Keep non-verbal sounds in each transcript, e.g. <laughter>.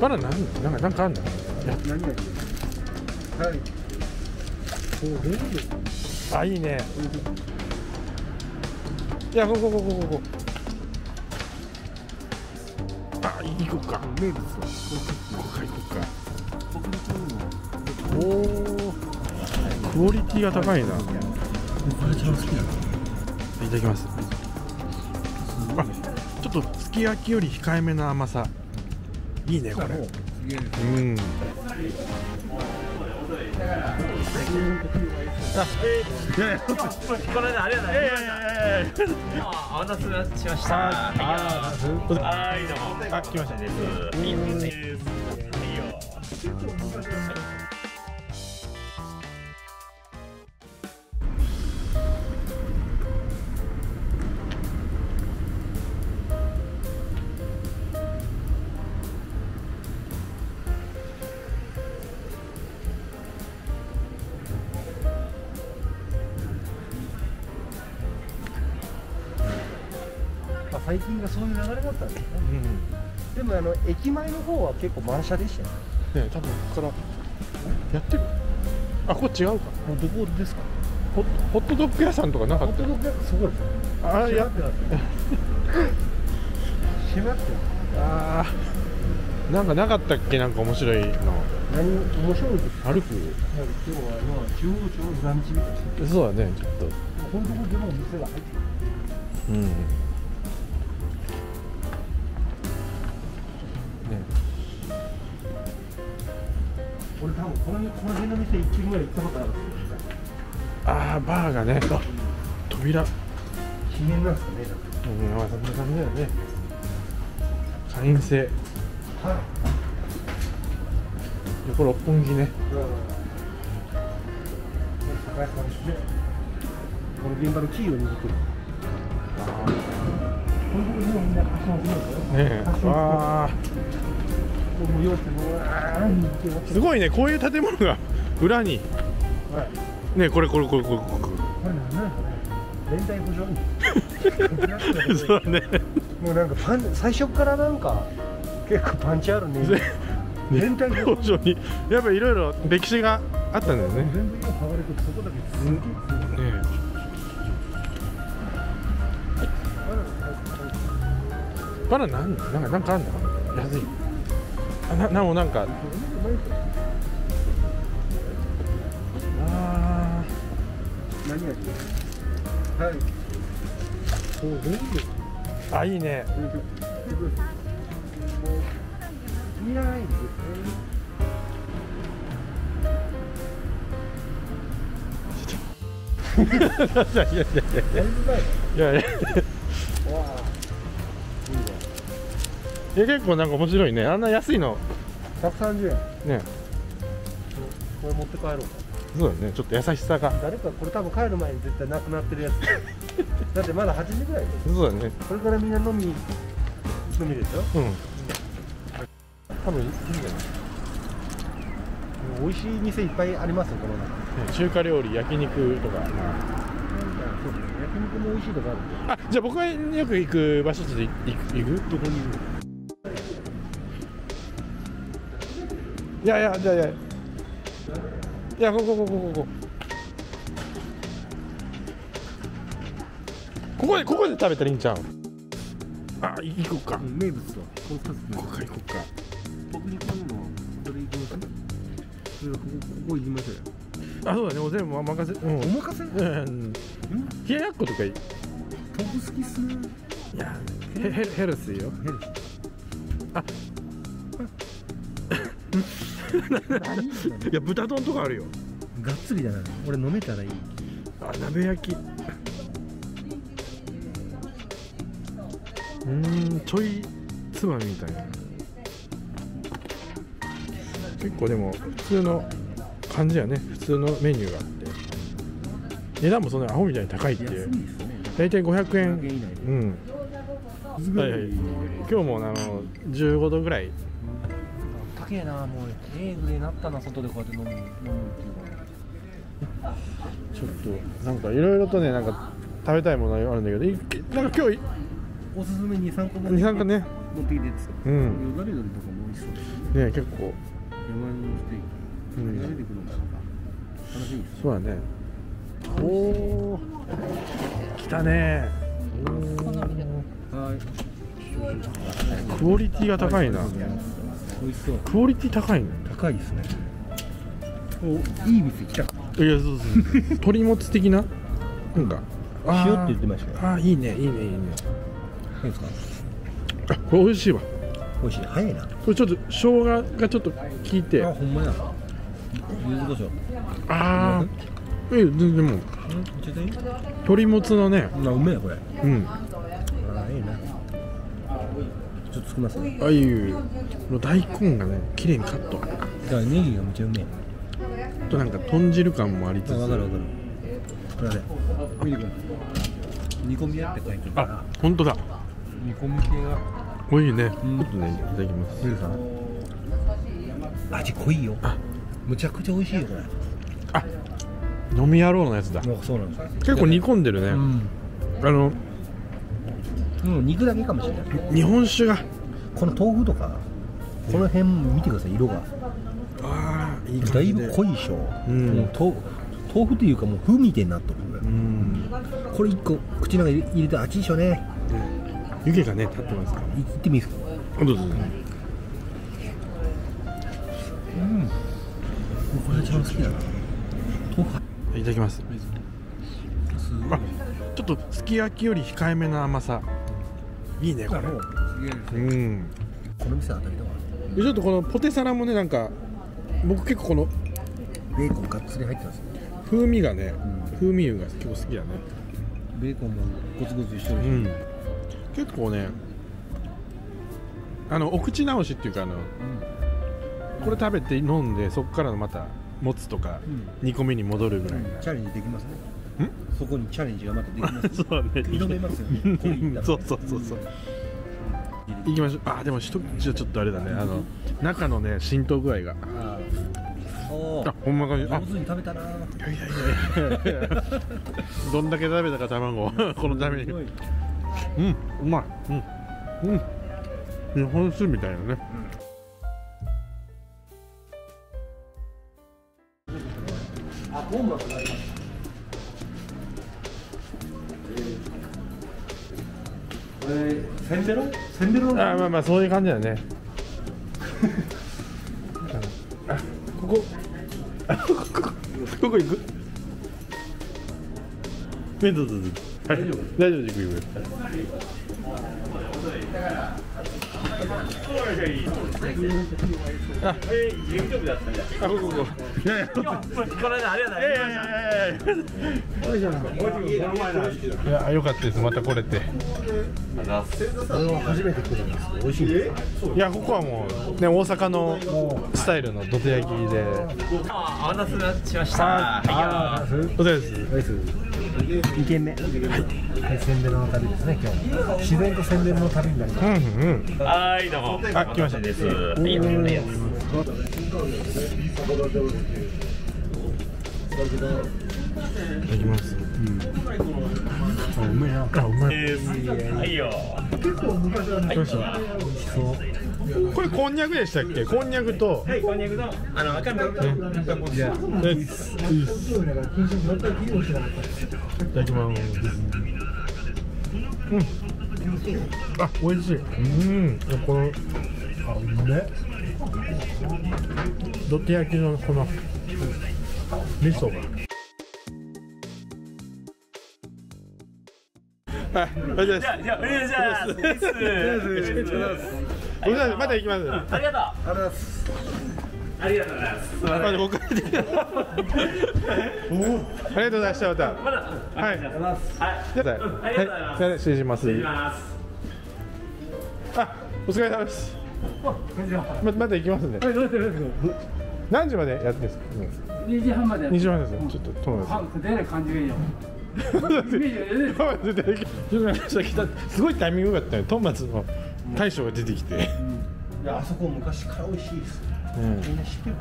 バナナなんだなんかなんかあんだいや何味はい。あいいね。いやここここここあ行こうか。名物はここか行こうか。おおクオリティが高いな。これ一番好きいただきます。あちょっとすき焼きより控えめな甘さいいねこれうんいやいやこの間ありがとうございまお待たせしました。あはい、どうも。あ来ましたです。いいです。いいよ。最近がそういう流れだったんですね。でもあの駅前の方は結構満車でしたよね。ね多分ここからやってる。あここ違うか。どこですか？ホホットドッグ屋さんとかなかホッったトドッグ屋そこですあいや。<laughs> 閉まってます閉まってあー。なんかなかったっけ？なんか面白いの。何面白い歩く？今日はまあ中央町裏道みたいにしてそうだねちょっと。ここのとこでも店が入ってる。うん俺多分このこの辺の店一軒ぐらい行ったことあるああバーがね。あ扉。なんですかねうんまあそんな感じだよね。会員制はい。横六本木ね。うん。さんですね。この現場のキーを握ってる。このとこもうみんな貸しますねねえ。ああすすごいねこういう建物が裏に。はい。ねこれこれこれこれここれ。なんなんですかね。連帯保証に。れ <laughs> そうね。もうなんかパン最初からなんか結構パンチあるね。<laughs> 連帯保証。に。やっぱいろいろ歴史があったんだよね。ね全部今剥がれてそこだけすげえ。強いえバナナなんだなんかなんかあんだ安い。あななおなんか。あ何味はい。あいいね。いらないで。<laughs> すねいやいやいや。いや。いや結構なんか面白いね。あんな安いの。130円。ね。これ持って帰ろうか。そうだね。ちょっと優しさが。誰かこれ多分帰る前に絶対なくなってるやつ。<laughs> だってまだ8時ぐらいで。すそうだね。これからみんな飲み飲みですようん。多分いいんじゃない？美味しい店いっぱいありますよこの中。ね中華料理焼肉とか、まそうですね。焼肉も美味しいとこあるんであ、あじゃあ僕がよく行く場所ちょっと行く行く？どこにいるいやいやじゃあいや。いやここここここここ。こでここで食べたらいいんちゃう？あ行こうか。名物はこの2つここか行こうか。僕にこういうのこれいきますこれここここ行きましょうよ。あそうだね。もう全部任せ。うん。お任せ？うん。冷ややっことかいい。豆腐好きっすね。いやヘルスよ。ヘルシあ <laughs> いや豚丼とかあるよ。がっつりだな。俺飲めたらいい。あ鍋焼き。うーんちょいつまみみたいな。結構でも普通の感じやね。普通のメニューがあって。値段もそんなアホみたいに高いっていう。大体500 100円。うん。はいはい。今日もあの15度ぐらい高えなもう。ゲームでなったな外でこうやって飲む飲むっていうの。ちょっとなんかいろいろとねなんか食べたいものがあるんだけどいなんか今日おすすめに3個も2、3個ね。持ってきてですよ。うん。よだれ鶏とかも美味しそう。ねね結構。山のステーキ。うん。出てくるのか楽しみですそうだね。おお来たね。はいクオリティが高いな美味しそうクオリティ高いね。高いですね。おいい店来たいやそうそう鶏 <laughs> もつ的な？なんか。塩って言ってましたよ。あーいいねいいねいいね。いいですか？あこれ美味しいわ。美味しい。早いな。これちょっと生姜がちょっと効いて。あほんまや。柚子胡椒ああえ全然も。う鶏もつのね。あうめえこれ。うんちょっと少なすぎああいうの大根がね綺麗にカット。だからネギがめっちゃうめえ。あとなんか豚汁感もありつつ。あ分かる分かる。これね見てください。煮込み屋って書いてるあ本当だ。煮込み系が。おいね、うん。ちょっとねいただきます。見るさ味濃いよ。あ。むちゃくちゃ美味しいよこれ。あ飲み野郎のやつだ。もうそうなんです。よ結構煮込んでるね、うん。あのうん肉だけかもしれない。日本酒が。この豆腐とかこの辺見てください色が。ああいいだいぶ濃いでしょ、うん。もう豆豆腐というかもう風みたいになっとるうん。これ一個口の中に入れてあっちいでしょうね。湯気がね立ってますから。いってもいいですかあどうぞどうぞ。うん。これ一番好きだな。豆腐。いただきます。あちょっとすき焼きより控えめな甘さいいねこれ。もうん。この店当たりだわでちょっとこのポテサラもねなんか僕結構このベーコンがっつり入ってます風味がね、うん。風味油が結構好きだね。ベーコンもゴツゴツしてるし、うん。結構ねあのお口直しっていうかあのこれ食べて飲んでそこからのまたもつとかうん。煮込みに戻るぐらい。な、チャレンジできますね。んそこにチャレンジがまたできますそうね。挑めますよね。そうそうそうそう。行きましょう。あでも一口はちょっとあれだね。あの中のね浸透具合が。ああほんまか。にあ。上手に食べたないやいやいやいやどんだけ食べたか卵このために。うん。うまい。うん。うん。日本酒みたいなね。これせんべろせんべろあまあまあそういう感じだよねあここ。あここ。行く？ねどうぞどうぞはい大丈夫行く行くあ、あ、ここここ。いやいや、この間ありがとうございましたいや、良かったです。また来れて。初めて来るんですけど美味しいですいや、ここはもう、ね、大阪のスタイルの土手焼きで。あお待たせしました疲れ様です。2軒目はいせんべろの旅ですね今日自然とせんべろの旅になります。うん、うん。いはいどうも。あ、来ました。です。いいいただきます。あうめえなあ、うまい。はいよ来ました？これこんにゃくでしたっけ？こんにゃくと。はいこんにゃくのあの赤身じゃあねいいっす。いいただきます。うん。あ、美味しい。うん。このあうめえ土手焼きのこの味噌が。はい、お疲れ様ですじゃあじゃあお願いしますですお疲れ様ですまた行きます。ありがとうありがとうございますありがとうございますありがとうございました。また。まだはい。あ、ありがとうございますはい、失礼します。失礼しますあ、お疲れ様です。ままた行きますんで。何時までやってるんですか？2時半まで二時半です。ちょっと友達。パンク出ない感じがいいよ <laughs> すごいタイミングがあったね。トンマツの大将が出てきて。ねいやあそこ昔から美味しいですみん。な知ってる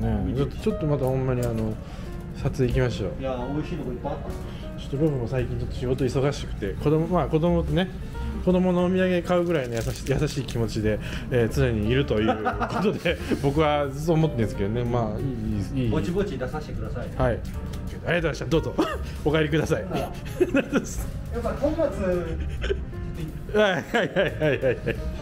ねちょっとちょっとまたほんまにあの撮影行きましょう。いや美味しいとこいっぱいあった。ちょっと僕も最近ちょっと仕事忙しくて子供まあ子供とね子供のお土産買うぐらいの優し優しい気持ちで、えー常にいるということで <laughs> 僕はそう思ってるんですけどね。まあいいいいぼちぼち出させてくださいはい。ありがとうございました。どうぞ。<laughs> お帰りください。<laughs> やっぱ今月はいはいはいはいはい